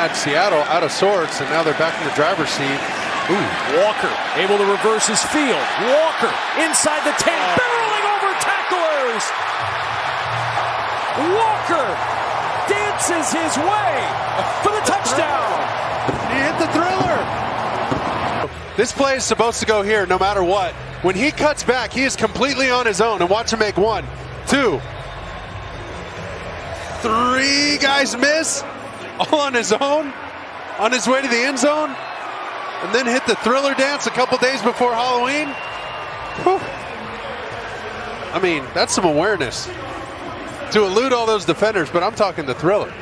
had Seattle out of sorts, and now they're back in the driver's seat. Ooh. Walker able to reverse his field. Walker inside the 10, barreling over tacklers. Walker dances his way for the touchdown. He hit the thriller. This play is supposed to go here no matter what. When he cuts back, he is completely on his own. And watch him make one, two, three guys miss, all on his own, on his way to the end zone, and then hit the thriller dance a couple days before Halloween. Whew. I mean, that's some awareness to elude all those defenders, but I'm talking the thriller.